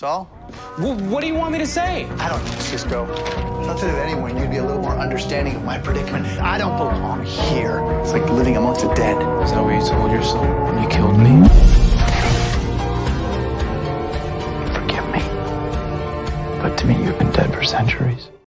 So? Well, what do you want me to say? I don't know, Cisco. If I did anyone, you'd be a little more understanding of my predicament. I don't belong here. It's like living amongst the dead. Is that what you told yourself when you killed me? Forgive me. But to me, you've been dead for centuries.